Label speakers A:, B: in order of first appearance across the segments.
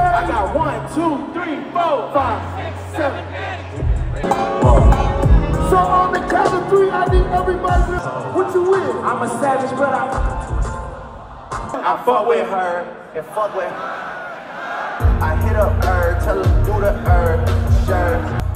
A: I got one, two, three, four, five, six, seven, eight. So on the count of three, I need everybody. What you with?
B: I'm a savage, but I. I fuck with her and fuck with her. I hit up her, tell her do the her, sure.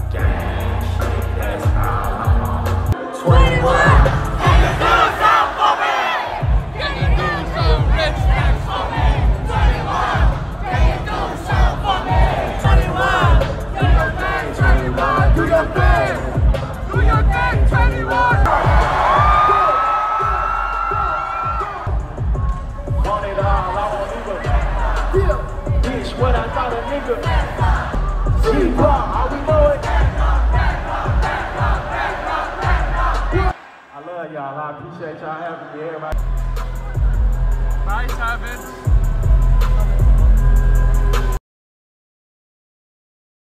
B: Nigga. Bitch, what I thought a nigga. G-Pop, how we know it? I love y'all. I appreciate y'all having me. Everybody.
C: Bye, Savage.